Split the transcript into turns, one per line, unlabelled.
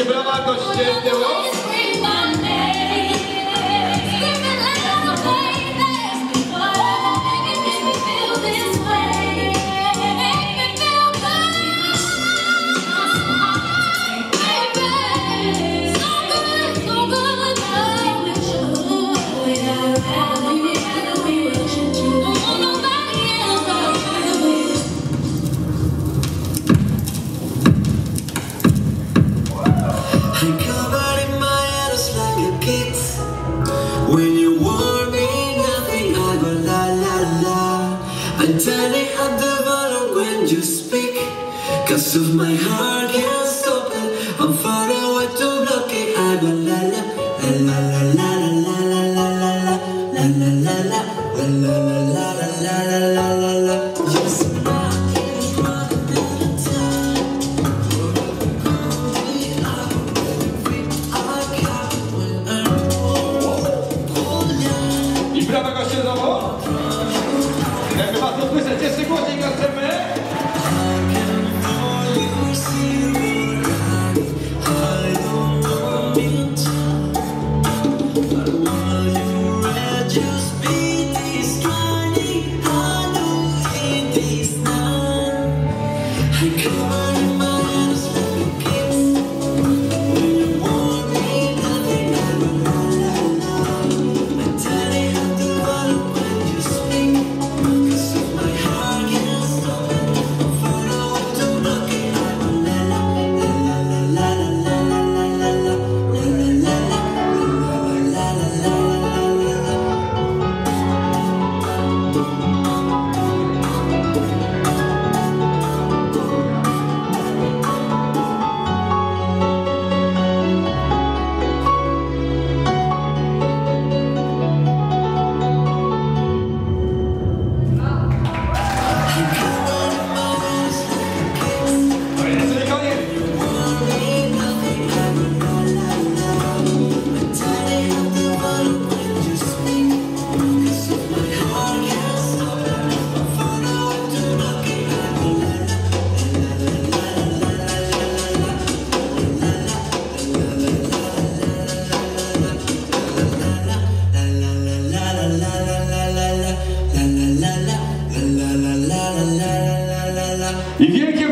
Wielkie brawa
goście. And any other volume when you speak Cause of my heart can't stop it I'm far away to block it I go la la la la la la la la la la la la la la la
这是 І в якій